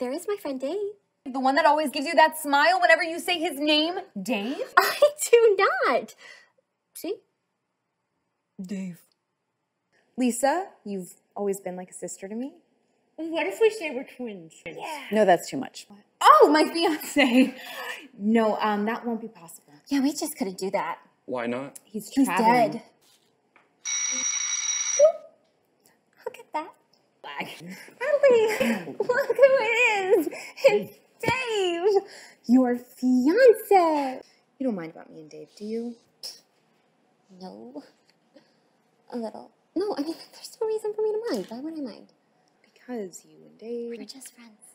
There is my friend Dave. The one that always gives you that smile whenever you say his name, Dave? I do not. See? Dave. Lisa, you've always been like a sister to me. What if we say we're twins? Yeah. No, that's too much. Oh, my fiance. No, um, that won't be possible. Yeah, we just couldn't do that. Why not? He's traveling. He's dead. Look at that. Natalie, look who it is. It's Dave, your fiance. You don't mind about me and Dave, do you? No. A little. No, I mean, there's no reason for me to mind. Why would I mind? Because you and Dave. We're just friends.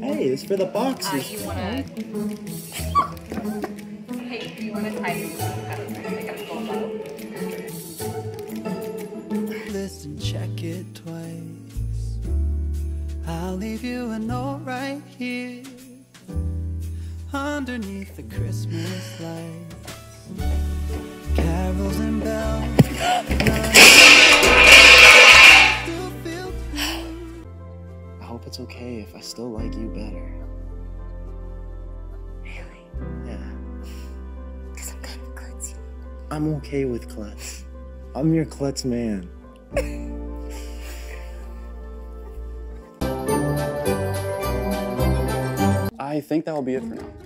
Hey, it's for the boxes. Uh, you wanna. hey, you wanna tie these I gotta go low. Listen, check it twice. I'll leave you a note right here underneath the Christmas lights. Carols and bells. Still feel I hope it's okay if I still like you better. Really? Yeah. Because I'm kind of klutzy. I'm okay with klutz. I'm your klutz man. I think that will be it for now.